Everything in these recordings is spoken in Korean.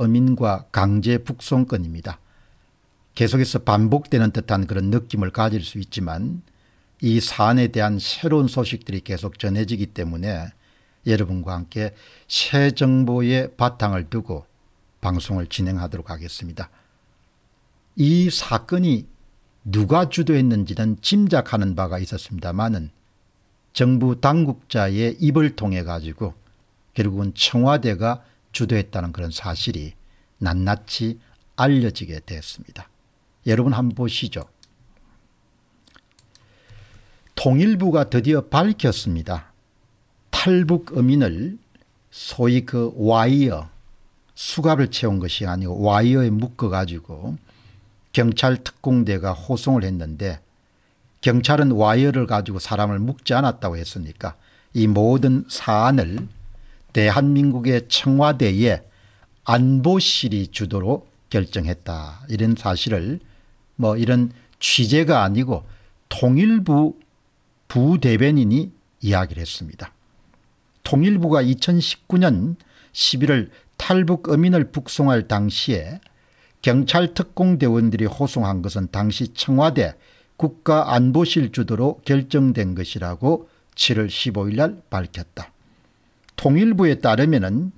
어민과 강제 북송건입니다. 계속해서 반복되는 듯한 그런 느낌을 가질 수 있지만 이 사안에 대한 새로운 소식들이 계속 전해지기 때문에 여러분과 함께 새 정보의 바탕을 두고 방송을 진행하도록 하겠습니다. 이 사건이 누가 주도했는지는 짐작하는 바가 있었습니다마는 정부 당국자의 입을 통해 가지고 결국은 청와대가 주도했다는 그런 사실이 낱낱이 알려지게 됐습니다. 여러분 한번 보시죠. 통일부가 드디어 밝혔습니다. 탈북 어민을 소위 그 와이어 수갑을 채운 것이 아니고 와이어에 묶어가지고 경찰 특공대가 호송을 했는데 경찰은 와이어를 가지고 사람을 묶지 않았다고 했으니까 이 모든 사안을 대한민국의 청와대에 안보실이 주도로 결정했다. 이런 사실을 뭐 이런 취재가 아니고 통일부 부대변인이 이야기를 했습니다. 통일부가 2019년 11월 탈북 어민을 북송할 당시에 경찰 특공대원들이 호송한 것은 당시 청와대 국가안보실 주도로 결정된 것이라고 7월 15일 날 밝혔다. 통일부에 따르면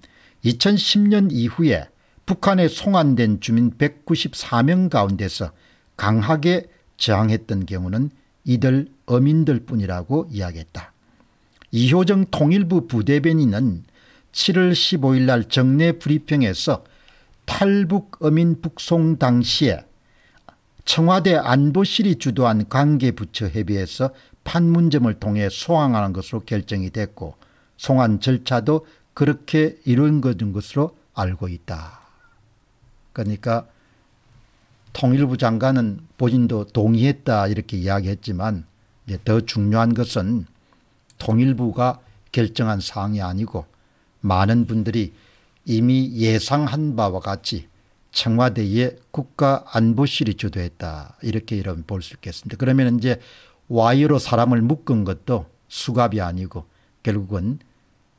2010년 이후에 북한에 송환된 주민 194명 가운데서 강하게 저항했던 경우는 이들 어민들 뿐이라고 이야기했다. 이효정 통일부 부대변인은 7월 15일 날 정례 브리핑에서 탈북 어민 북송 당시에 청와대 안보실이 주도한 관계부처 협의에서 판문점을 통해 소환하는 것으로 결정이 됐고 송환 절차도 그렇게 이룬 것으로 알고 있다. 그러니까 통일부 장관은 본인도 동의했다 이렇게 이야기했지만 더 중요한 것은 통일부가 결정한 사항이 아니고 많은 분들이 이미 예상한 바와 같이 청와대의 국가안보실이 주도했다 이렇게 이런 볼 수 있겠습니다. 그러면 이제 와이어로 사람을 묶은 것도 수갑이 아니고 결국은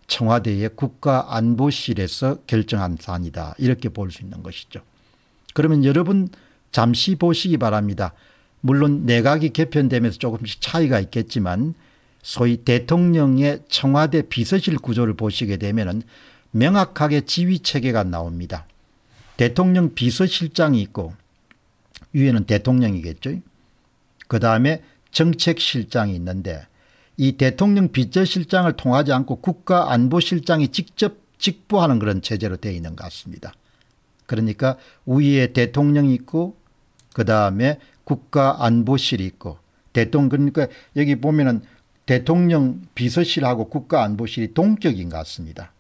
청와대의 국가안보실에서 결정한 사안이다 이렇게 볼 수 있는 것이죠. 그러면 여러분 잠시 보시기 바랍니다. 물론 내각이 개편되면서 조금씩 차이가 있겠지만 소위 대통령의 청와대 비서실 구조를 보시게 되면 명확하게 지휘체계가 나옵니다. 대통령 비서실장이 있고 위에는 대통령이겠죠. 그 다음에 정책실장이 있는데 이 대통령 비서실장을 통하지 않고 국가안보실장이 직접 직부하는 그런 체제로 되어 있는 것 같습니다. 그러니까 위에 대통령이 있고 그 다음에 국가안보실이 있고 대통령 그러니까 여기 보면은 대통령 비서실하고 국가안보실이 동격인 것 같습니다.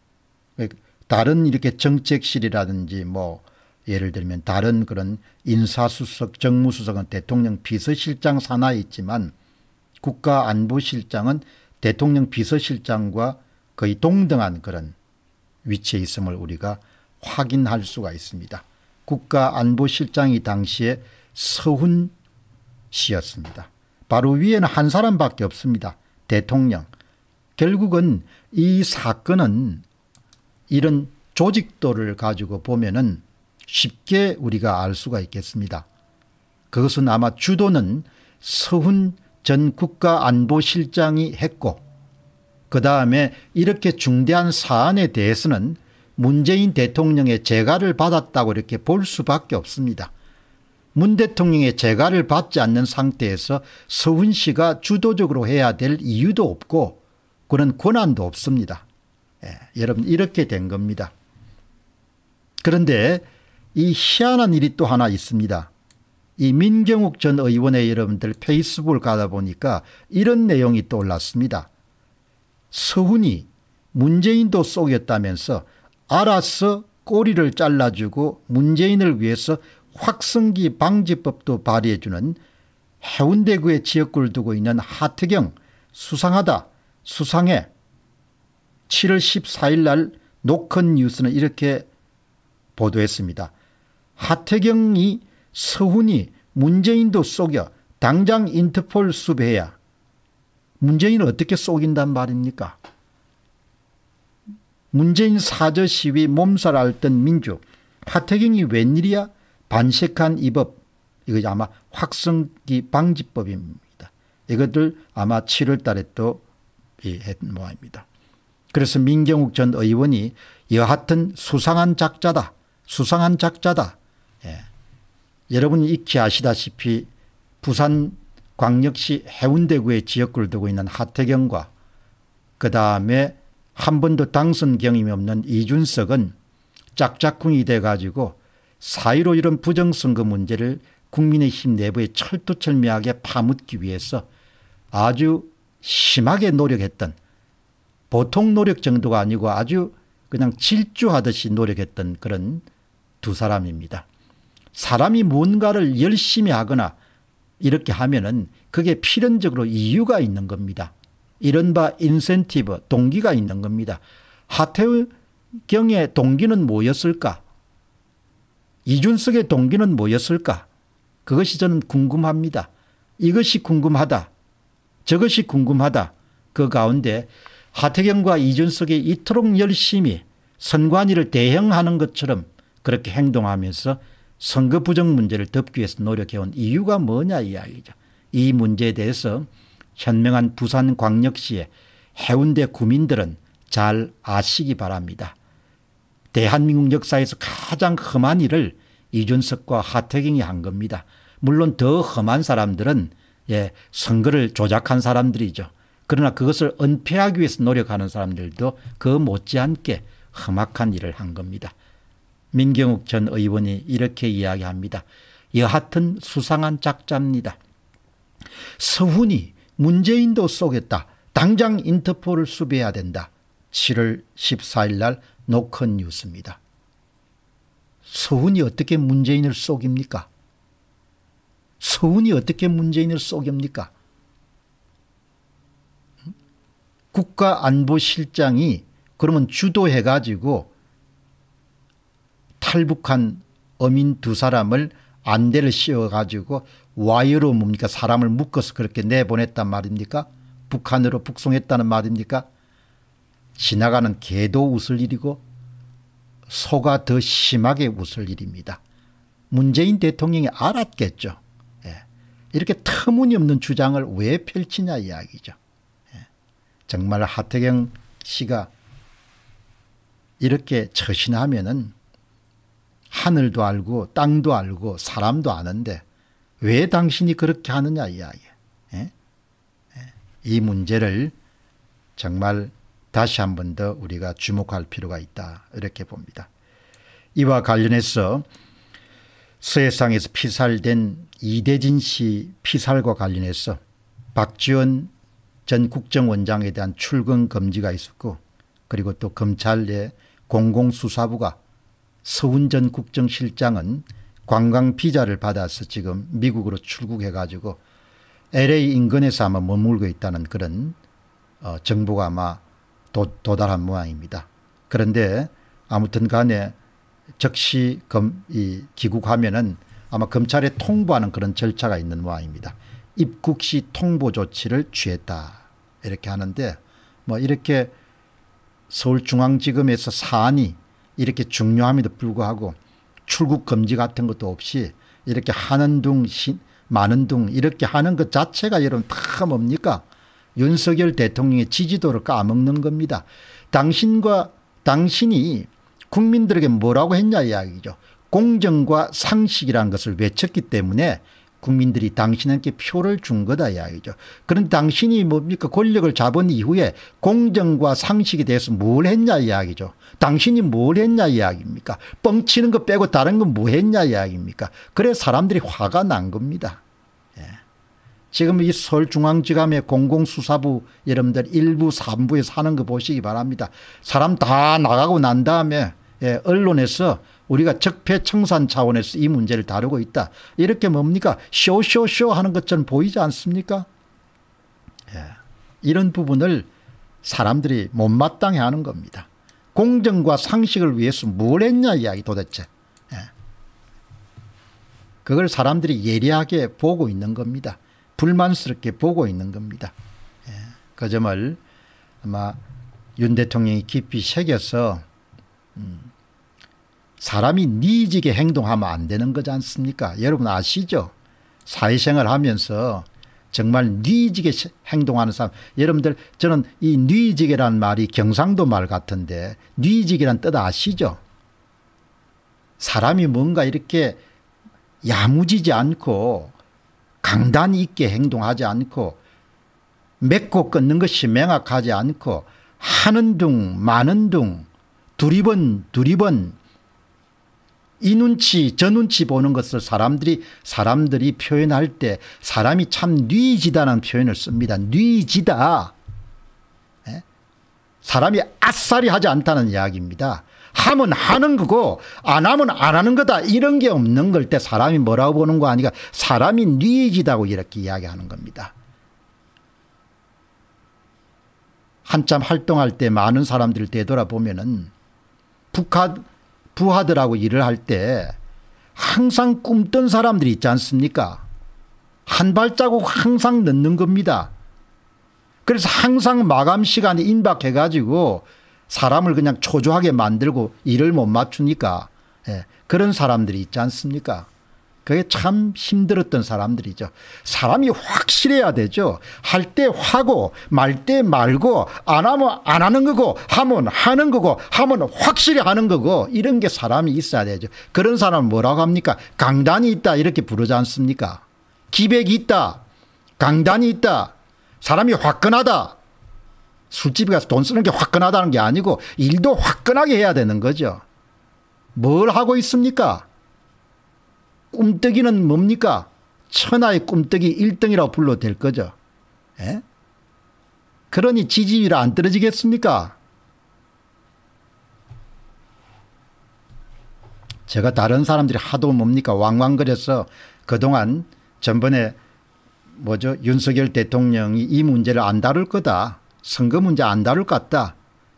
다른 이렇게 정책실이라든지 뭐 예를 들면 다른 그런 인사수석 정무수석은 대통령 비서실장 산하에 있지만 국가안보실장은 대통령 비서실장과 거의 동등한 그런 위치에 있음을 우리가 확인할 수가 있습니다. 국가안보실장이 당시에 서훈 씨였습니다. 바로 위에는 한 사람밖에 없습니다. 대통령. 결국은 이 사건은 이런 조직도를 가지고 보면은 쉽게 우리가 알 수가 있겠습니다. 그것은 아마 주도는 서훈 전 국가안보실장이 했고 그 다음에 이렇게 중대한 사안에 대해서는 문재인 대통령의 재가를 받았다고 이렇게 볼 수밖에 없습니다. 문 대통령의 재가를 받지 않는 상태에서 서훈 씨가 주도적으로 해야 될 이유도 없고 그런 권한도 없습니다. 예, 여러분 이렇게 된 겁니다. 그런데 이 희한한 일이 또 하나 있습니다. 이 민경욱 전 의원의 여러분들 페이스북을 가다 보니까 이런 내용이 떠올랐습니다. 서훈이 문재인도 속였다면서 알아서 꼬리를 잘라주고 문재인을 위해서 확성기 방지법도 발의해주는 해운대구에 지역구를 두고 있는 하태경 수상하다 수상해 7월 14일 날 노컷 뉴스는 이렇게 보도했습니다. 하태경이 서훈이 문재인도 속여 당장 인터폴 수배해야 문재인을 어떻게 속인단 말입니까 문재인 사저 시위 몸살 앓던 민주 하태경이 웬일이야 반색한 이 법 이거 아마 확성기 방지법입니다. 이것들 아마 7월 달에 또했 모양입니다. 그래서 민경욱 전 의원이 여하튼 수상한 작자다. 수상한 작자다. 예. 여러분이 익히 아시다시피 부산 광역시 해운대구에 지역구를 두고 있는 하태경과 그 다음에 한 번도 당선 경험이 없는 이준석은 짝짝꿍이 돼 가지고 사이로 이런 부정선거 문제를 국민의힘 내부에 철두철미하게 파묻기 위해서 아주 심하게 노력했던 보통 노력 정도가 아니고 아주 그냥 질주하듯이 노력했던 그런 두 사람입니다. 사람이 뭔가를 열심히 하거나 이렇게 하면은 그게 필연적으로 이유가 있는 겁니다. 이른바 인센티브 동기가 있는 겁니다. 하태경의 동기는 뭐였을까 이준석의 동기는 뭐였을까 그것이 저는 궁금합니다. 이것이 궁금하다 저것이 궁금하다 그 가운데 하태경과 이준석이 이토록 열심히 선관위를 대행하는 것처럼 그렇게 행동하면서 선거 부정 문제를 덮기 위해서 노력해온 이유가 뭐냐 이야기죠. 이 문제에 대해서 현명한 부산광역시의 해운대 구민들은 잘 아시기 바랍니다. 대한민국 역사에서 가장 험한 일을 이준석과 하태경이 한 겁니다. 물론 더 험한 사람들은 예, 선거를 조작한 사람들이죠. 그러나 그것을 은폐하기 위해서 노력하는 사람들도 그 못지않게 험악한 일을 한 겁니다. 민경욱 전 의원이 이렇게 이야기합니다. 여하튼 수상한 작자입니다. 서훈이 문재인도 쏘겠다. 당장 인터폴을 수배해야 된다. 7월 14일 날 노컷 뉴스입니다. 서훈이 어떻게 문재인을 쏘깁니까? 서훈이 어떻게 문재인을 쏘깁니까? 국가안보실장이 그러면 주도해가지고 탈북한 어민 두 사람을 안대를 씌워가지고 와이어로 뭡니까 사람을 묶어서 그렇게 내보냈단 말입니까 북한으로 북송했다는 말입니까 지나가는 개도 웃을 일이고 소가 더 심하게 웃을 일입니다. 문재인 대통령이 알았겠죠. 예. 이렇게 터무니없는 주장을 왜 펼치냐 이야기죠. 예. 정말 하태경 씨가 이렇게 처신하면은 하늘도 알고 땅도 알고 사람도 아는데 왜 당신이 그렇게 하느냐 이야기. 예? 예. 이 문제를 정말 다시 한 번 더 우리가 주목할 필요가 있다 이렇게 봅니다. 이와 관련해서 서해상에서 피살된 이대진 씨 피살과 관련해서 박지원 전 국정원장에 대한 출근 금지가 있었고 그리고 또 검찰 내 공공수사부가 서훈 전 국정실장은 관광 비자를 받아서 지금 미국으로 출국해 가지고 LA 인근에서 아마 머물고 있다는 그런 어, 정보가 아마 도, 도달한 모양입니다. 그런데 아무튼 간에 즉시 검, 이 귀국하면은 아마 검찰에 통보하는 그런 절차가 있는 모양입니다. 입국 시 통보 조치를 취했다. 이렇게 하는데 뭐 이렇게 서울중앙지검에서 사안이 이렇게 중요함에도 불구하고 출국 금지 같은 것도 없이 이렇게 하는 둥 많은 둥 이렇게 하는 것 자체가 여러분 다 뭡니까 윤석열 대통령의 지지도를 까먹는 겁니다. 당신과 당신이 국민들에게 뭐라고 했냐 이야기죠. 공정과 상식이라는 것을 외쳤기 때문에 국민들이 당신에게 표를 준 거다 이야기죠. 그런 당신이 뭡니까 권력을 잡은 이후에 공정과 상식에 대해서 뭘 했냐 이야기죠. 당신이 뭘 했냐 이야기입니까. 뻥치는 거 빼고 다른 건 뭐 했냐 이야기입니까. 그래 사람들이 화가 난 겁니다. 예. 지금 이 서울중앙지검의 공공수사부 여러분들 1부 3부에서 하는 거 보시기 바랍니다. 사람 다 나가고 난 다음에 예, 언론에서 우리가 적폐청산 차원에서 이 문제를 다루고 있다. 이렇게 뭡니까 쇼쇼쇼 하는 것처럼 보이지 않습니까 예. 이런 부분을 사람들이 못마땅해 하는 겁니다. 공정과 상식을 위해서 뭘 했냐 이야기 도대체. 예. 그걸 사람들이 예리하게 보고 있는 겁니다. 불만스럽게 보고 있는 겁니다. 예. 그 점을 아마 윤 대통령이 깊이 새겨서 음 사람이 니지게 행동하면 안 되는 거지 않습니까? 여러분 아시죠? 사회생활 하면서 정말 니지게 행동하는 사람. 여러분들 저는 이 니지게란 말이 경상도 말 같은데 니지게란 뜻 아시죠? 사람이 뭔가 이렇게 야무지지 않고 강단 있게 행동하지 않고 맺고 끊는 것이 명확하지 않고 하는 둥 마는 둥 두리번 두리번 이 눈치 저 눈치 보는 것을 사람들이 사람들이 표현할 때 사람이 참 뉘지다는 표현을 씁니다. 뉘지다. 예? 사람이 아싸리 하지 않다는 이야기입니다. 하면 하는 거고 안 하면 안 하는 거다 이런 게 없는 걸 때 사람이 뭐라고 보는 거 아니까 사람이 뉘지다고 이렇게 이야기하는 겁니다. 한참 활동할 때 많은 사람들을 되돌아보면은 북한 부하들하고 일을 할 때 항상 꿈던 사람들이 있지 않습니까 한 발자국 항상 넣는 겁니다. 그래서 항상 마감 시간에 임박해 가지고 사람을 그냥 초조하게 만들고 일을 못 맞추니까 예, 그런 사람들이 있지 않습니까 그게 참 힘들었던 사람들이죠. 사람이 확실해야 되죠. 할 때 하고 말 때 말고 안 하면 안 하는 거고 하면 하는 거고 하면 확실히 하는 거고 이런 게 사람이 있어야 되죠. 그런 사람은 뭐라고 합니까 강단이 있다 이렇게 부르지 않습니까 기백이 있다 강단이 있다 사람이 화끈하다 술집에 가서 돈 쓰는 게 화끈하다는 게 아니고 일도 화끈하게 해야 되는 거죠. 뭘 하고 있습니까 꿈떡이는 뭡니까? 천하의 꿈떡이 1등이라고 불러도 될 거죠. 에? 그러니 지지율 안 떨어지겠습니까? 제가 다른 사람들이 하도 뭡니까 왕왕거려서 그동안 전번에 뭐죠 윤석열 대통령이 이 문제를 안 다룰 거다. 선거 문제 안 다룰 것 같다.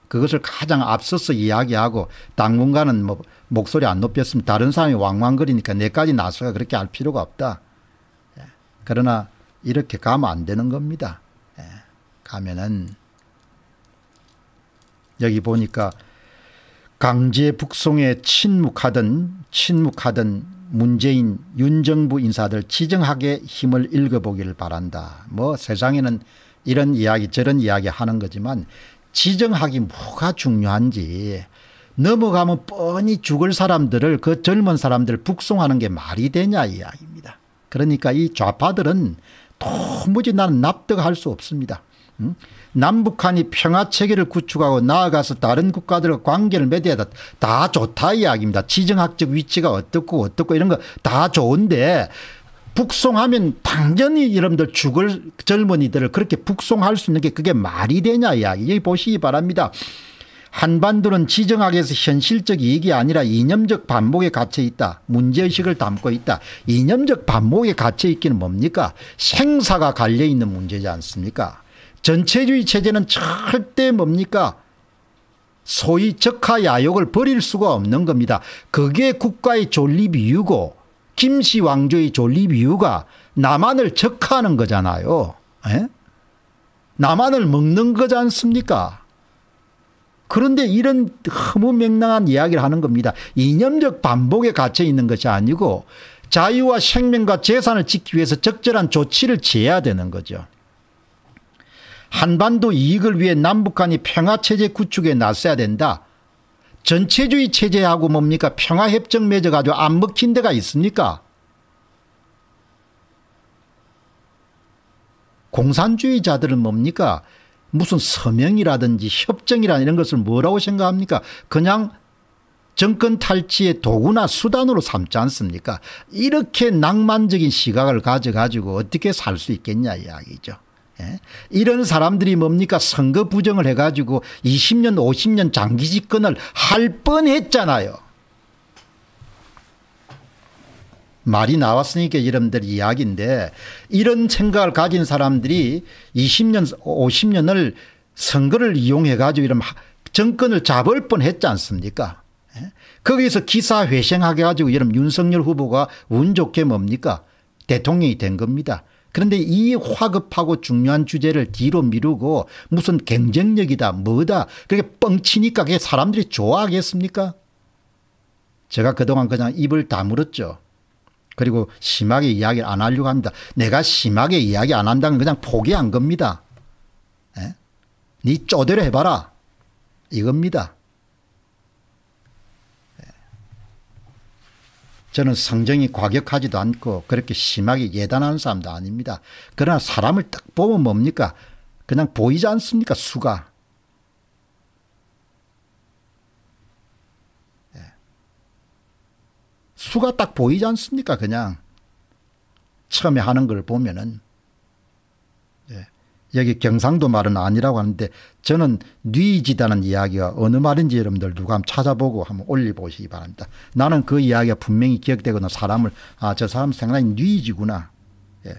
그것을 가장 앞서서 이야기하고 당분간은 뭐 목소리 안 높였으면 다른 사람이 왕왕거리니까 내까지 나서가 그렇게 할 필요가 없다. 예. 그러나 이렇게 가면 안 되는 겁니다. 예. 가면은 여기 보니까 강제 북송에 침묵하던 침묵하던 문재인 윤정부 인사들 지정하게 힘을 읽어보기를 바란다. 뭐 세상에는 이런 이야기 저런 이야기 하는 거지만 지정하기 뭐가 중요한지 넘어가면 뻔히 죽을 사람들을 그 젊은 사람들 북송하는 게 말이 되냐 이야기입니다. 그러니까 이 좌파들은 도무지 나는 납득할 수 없습니다. 응? 남북한이 평화체계를 구축하고 나아가서 다른 국가들과 관계를 맺어야 다 좋다 이야기입니다. 지정학적 위치가 어떻고 어떻고 이런 거 다 좋은데 북송하면 당연히 여러분들 죽을 젊은이들을 그렇게 북송할 수 있는 게 그게 말이 되냐 이야기 보시기 바랍니다. 한반도는 지정학에서 현실적 이익이 아니라 이념적 반목에 갇혀 있다. 문제의식을 담고 있다. 이념적 반목에 갇혀 있기는 뭡니까 생사가 갈려있는 문제지 않습니까 전체주의 체제는 절대 뭡니까 소위 적하 야욕을 버릴 수가 없는 겁니다. 그게 국가의 존립 이유고 김씨 왕조의 존립 이유가 남한을 적하는 거잖아요. 에? 남한을 먹는 거지 않습니까 그런데 이런 허무맹랑한 이야기를 하는 겁니다. 이념적 반복에 갇혀 있는 것이 아니고 자유와 생명과 재산을 지키기 위해서 적절한 조치를 취해야 되는 거죠. 한반도 이익을 위해 남북한이 평화체제 구축에 나서야 된다. 전체주의 체제하고 뭡니까? 평화협정 맺어가지고 안 먹힌 데가 있습니까? 공산주의자들은 뭡니까? 무슨 서명이라든지 협정이라 이런 것을 뭐라고 생각합니까? 그냥 정권 탈취의 도구나 수단으로 삼지 않습니까? 이렇게 낭만적인 시각을 가져가지고 어떻게 살 수 있겠냐 이야기죠. 예? 이런 사람들이 뭡니까 선거 부정을 해가지고 20년 50년 장기 집권을 할 뻔했잖아요. 말이 나왔으니까 여러분들 이야기인데 이런 생각을 가진 사람들이 20년 50년을 선거를 이용해 가지고 이런 정권을 잡을 뻔했지 않습니까 예? 거기서 기사 회생하게 가지고 이런 윤석열 후보가 운 좋게 뭡니까 대통령이 된 겁니다. 그런데 이 화급하고 중요한 주제를 뒤로 미루고 무슨 경쟁력이다 뭐다 그렇게 뻥치니까 그게 사람들이 좋아하겠습니까 제가 그동안 그냥 입을 다물었죠. 그리고 심하게 이야기 안 하려고 합니다. 내가 심하게 이야기 안 한다는 그냥 포기한 겁니다. 예? 네 쪼대로 해봐라. 이겁니다. 저는 성정이 과격하지도 않고 그렇게 심하게 예단하는 사람도 아닙니다. 그러나 사람을 딱 보면 뭡니까? 그냥 보이지 않습니까? 수가. 수가 딱 보이지 않습니까 그냥 처음에 하는 걸 보면은 예. 여기 경상도 말은 아니라고 하는데 저는 뉘지다는 이야기가 어느 말인지 여러분들 누가 한번 찾아보고 한번 올려보시기 바랍니다. 나는 그 이야기가 분명히 기억되거나 사람을 아 저 사람 상당히 뉘지구나. 예.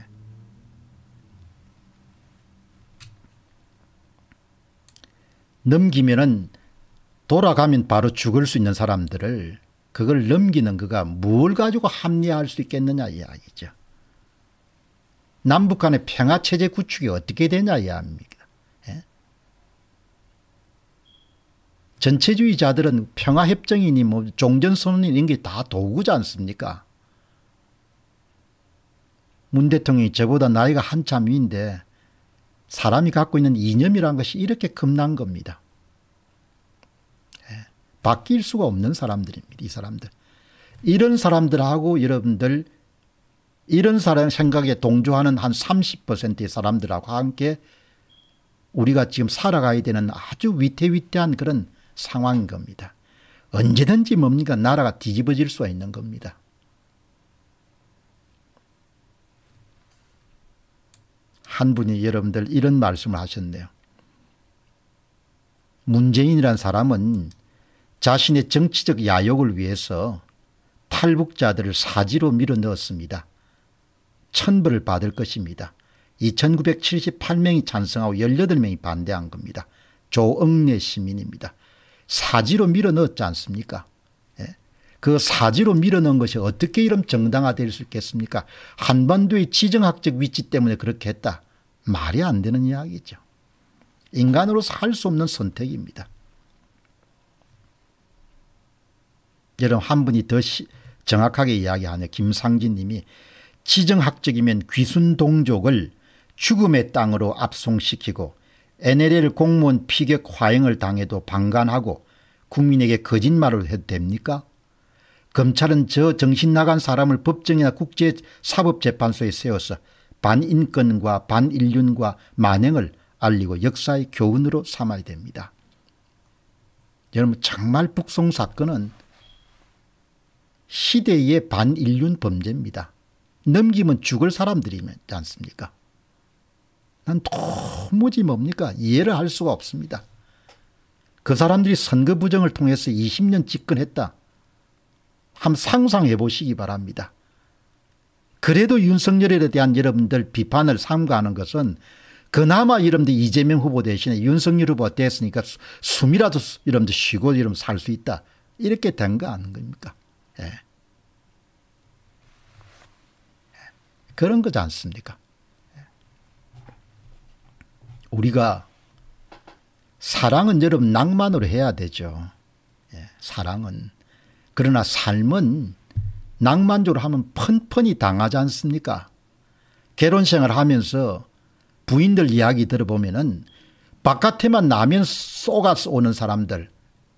넘기면은 돌아가면 바로 죽을 수 있는 사람들을 그걸 넘기는 그가 뭘 가지고 합리화할 수 있겠느냐 이야기죠. 남북 간의 평화 체제 구축이 어떻게 되냐 이야기입니다. 예? 전체주의자들은 평화 협정이니 뭐 종전 선언이 이런 게 다 도구지 않습니까? 문 대통령이 저보다 나이가 한참 위인데 사람이 갖고 있는 이념이란 것이 이렇게 겁난 겁니다. 바뀔 수가 없는 사람들입니다. 이 사람들. 이런 사람들하고 여러분들 이런 사람 생각에 동조하는 한 30%의 사람들하고 함께 우리가 지금 살아가야 되는 아주 위태위태한 그런 상황인 겁니다. 언제든지 뭡니까 나라가 뒤집어질 수가 있는 겁니다. 한 분이 여러분들 이런 말씀을 하셨네요. 문재인이란 사람은 자신의 정치적 야욕을 위해서 탈북자들을 사지로 밀어 넣었습니다. 천벌을 받을 것입니다. 2978명이 찬성하고 18명이 반대한 겁니다. 조응래 시민입니다. 사지로 밀어넣었지 않습니까? 예? 그 사지로 밀어넣은 것이 어떻게 이런 정당화될 수 있겠습니까? 한반도의 지정학적 위치 때문에 그렇게 했다. 말이 안 되는 이야기죠. 인간으로서 할수 없는 선택입니다. 여러분 한 분이 더 시, 정확하게 이야기하네 김상진 님이 지정학적이면 귀순동족을 죽음의 땅으로 압송시키고 NLL 공무원 피격 화형을 당해도 방관하고 국민에게 거짓말을 해도 됩니까? 검찰은 저 정신 나간 사람을 법정이나 국제사법재판소에 세워서 반인권과 반인륜과 만행을 알리고 역사의 교훈으로 삼아야 됩니다. 여러분 정말 북송 사건은 시대의 반인륜 범죄입니다. 넘기면 죽을 사람들이지 않습니까? 난 도무지 뭡니까 이해를 할 수가 없습니다. 그 사람들이 선거 부정을 통해서 20년 집권했다. 한번 상상해 보시기 바랍니다. 그래도 윤석열에 대한 여러분들 비판을 삼가하는 것은 그나마 여러분들 이재명 후보 대신에 윤석열 후보가 됐으니까 숨이라도 여러분들 쉬고 여러분 살수 있다. 이렇게 된 거 아닌 겁니까? 예. 그런 거지 않습니까? 우리가 사랑은 여러분 낭만으로 해야 되죠. 예, 사랑은. 그러나 삶은 낭만적으로 하면 펀펀히 당하지 않습니까? 결혼생활 하면서 부인들 이야기 들어보면은 바깥에만 나면 쏘가서 오는 사람들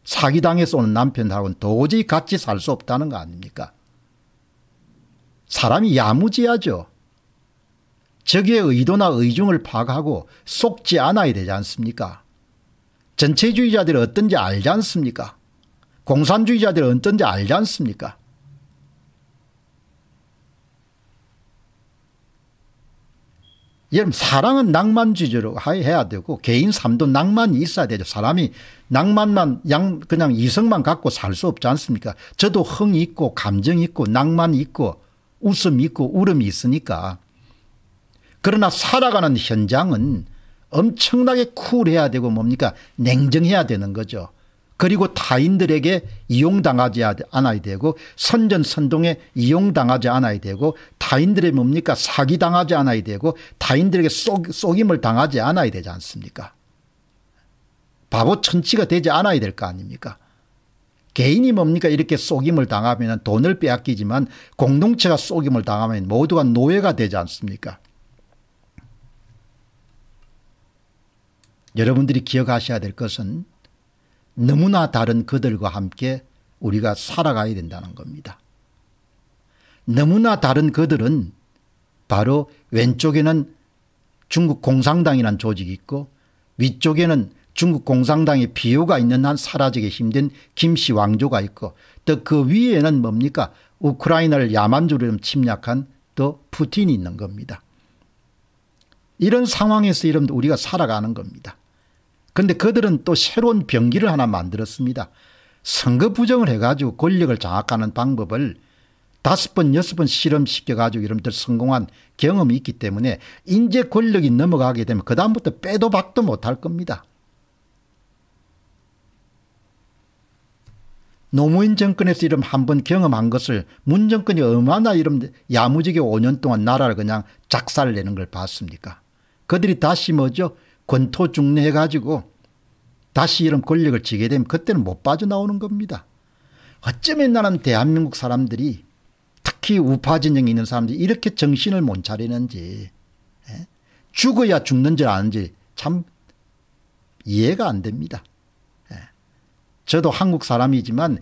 사기당해서 오는 남편하고는 도저히 같이 살 수 없다는 거 아닙니까? 사람이 야무지야죠. 적의 의도나 의중을 파악하고 속지 않아야 되지 않습니까? 전체주의자들이 어떤지 알지 않습니까? 공산주의자들이 어떤지 알지 않습니까? 여러분 사랑은 낭만주의로 해야 되고 개인 삶도 낭만이 있어야 되죠. 사람이 낭만만 양 그냥 이성만 갖고 살 수 없지 않습니까? 저도 흥이 있고 감정이 있고 낭만이 있고 웃음이 있고 울음이 있으니까. 그러나 살아가는 현장은 엄청나게 쿨해야 되고 뭡니까? 냉정해야 되는 거죠. 그리고 타인들에게 이용당하지 않아야 되고 선전선동에 이용당하지 않아야 되고 타인들의 뭡니까? 사기당하지 않아야 되고 타인들에게 속, 속임을 당하지 않아야 되지 않습니까? 바보 천치가 되지 않아야 될 거 아닙니까 개인이 뭡니까 이렇게 속임을 당하면 돈을 빼앗기지만 공동체가 속임을 당하면 모두가 노예가 되지 않습니까 여러분들이 기억하셔야 될 것은 너무나 다른 그들과 함께 우리가 살아가야 된다는 겁니다. 너무나 다른 그들은 바로 왼쪽에는 중국 공산당이라는 조직이 있고 위쪽에는 중국 공산당의 비호가 있는 한 사라지기 힘든 김씨 왕조가 있고 또 그 위에는 뭡니까 우크라이나를 야만주로 침략한 또 푸틴이 있는 겁니다. 이런 상황에서 여러분들 우리가 살아가는 겁니다. 그런데 그들은 또 새로운 병기를 하나 만들었습니다. 선거 부정을 해가지고 권력을 장악하는 방법을 다섯 번 여섯 번 실험시켜가지고 여러분들 성공한 경험이 있기 때문에 인제 권력이 넘어가게 되면 그 다음부터 빼도 박도 못할 겁니다. 노무현 정권에서 이런 한번 경험한 것을 문 정권이 얼마나 이런 야무지게 5년 동안 나라를 그냥 작살내는 걸 봤습니까 그들이 다시 뭐죠 권토 중례해 가지고 다시 이런 권력을 쥐게 되면 그때는 못 빠져나오는 겁니다. 어쩌면 나는 대한민국 사람들이 특히 우파 진영에 있는 사람들이 이렇게 정신을 못 차리는지 예? 죽어야 죽는 줄 아는지 참 이해가 안 됩니다. 예. 저도 한국 사람이지만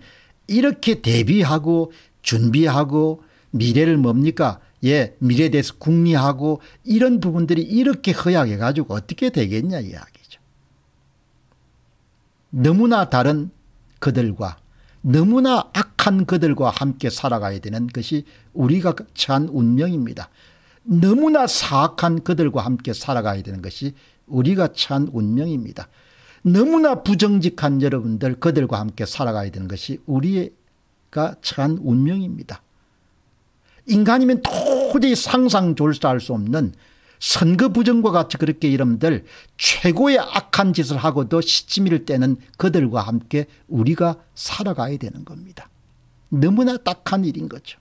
이렇게 대비하고 준비하고 미래를 뭡니까 예, 미래에 대해서 궁리하고 이런 부분들이 이렇게 허약해 가지고 어떻게 되겠냐 이야기죠. 너무나 다른 그들과 너무나 악한 그들과 함께 살아가야 되는 것이 우리가 처한 운명입니다. 너무나 사악한 그들과 함께 살아가야 되는 것이 우리가 처한 운명입니다. 너무나 부정직한 여러분들 그들과 함께 살아가야 되는 것이 우리가 처한 운명입니다. 인간이면 도저히 상상조사할 수 없는 선거 부정과 같이 그렇게 이름들 최고의 악한 짓을 하고도 시치미를 떼는 그들과 함께 우리가 살아가야 되는 겁니다. 너무나 딱한 일인 거죠.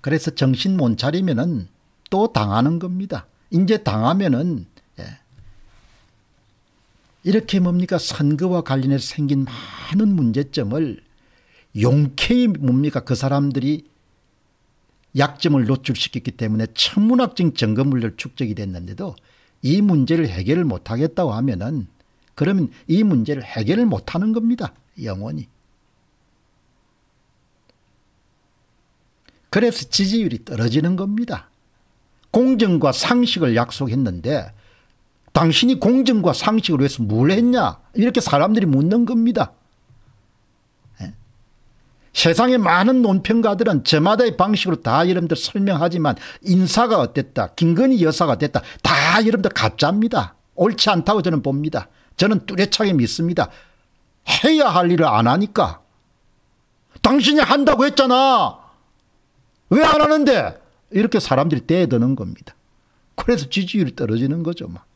그래서 정신 못 차리면 또 당하는 겁니다. 이제 당하면은 예. 이렇게 뭡니까 선거와 관련해서 생긴 많은 문제점을 용케이 뭡니까 그 사람들이 약점을 노출시켰기 때문에 천문학적 증거물들 축적이 됐는데도 이 문제를 해결을 못하겠다고 하면은 그러면 이 문제를 해결을 못하는 겁니다. 영원히. 그래서 지지율이 떨어지는 겁니다. 공정과 상식을 약속했는데 당신이 공정과 상식을 위해서 뭘 했냐 이렇게 사람들이 묻는 겁니다. 세상의 많은 논평가들은 저마다의 방식으로 다 여러분들 설명하지만 인사가 어땠다 김건희 여사가 됐다 다 여러분들 가짜입니다. 옳지 않다고 저는 봅니다. 저는 뚜렷하게 믿습니다. 해야 할 일을 안 하니까 당신이 한다고 했잖아. 왜 안 하는데 이렇게 사람들이 떼드는 겁니다. 그래서 지지율이 떨어지는 거죠. 막.